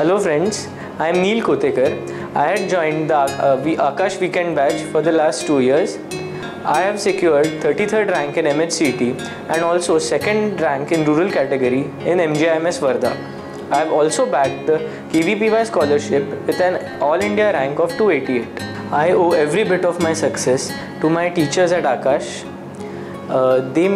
Hello friends, I am Neel Kotekar. I had joined the uh, Aakash Weekend Batch for the last two years. I have secured 33rd rank in MHCT and also second rank in rural category in MGIMS Wardha. I have also bagged the KVPY scholarship with an All India rank of 288. I owe every bit of my success to my teachers at Aakash uh, they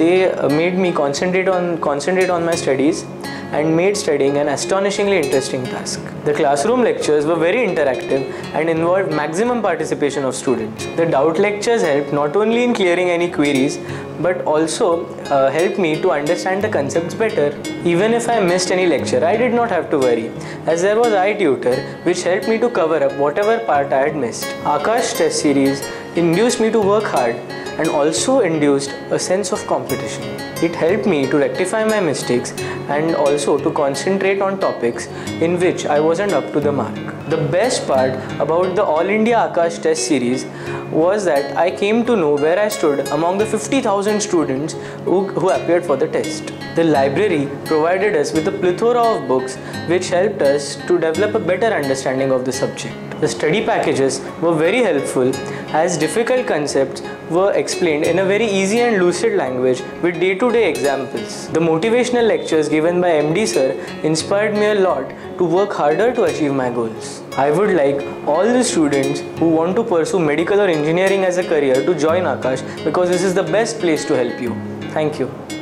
they made me concentrate on concentrate on my studies and made studying an astonishingly interesting task. The classroom lectures were very interactive and involved maximum participation of students. The doubt lectures helped not only in clearing any queries but also uh, helped me to understand the concepts better. Even if I missed any lecture, I did not have to worry as there was iTutor which helped me to cover up whatever part I had missed. Aakash test series induced me to work hard and also induced a sense of competition. It helped me to rectify my mistakes and also to concentrate on topics in which I wasn't up to the mark. The best part about the All India Aakash test series was that I came to know where I stood among the 50,000 students who, who appeared for the test. The library provided us with a plethora of books which helped us to develop a better understanding of the subject. The study packages were very helpful as difficult concepts were explained in a very easy and lucid language with day to day examples. The motivational lectures given by MD Sir inspired me a lot to work harder to achieve my goals. I would like all the students who want to pursue medical or engineering as a career to join Aakash because this is the best place to help you. Thank you.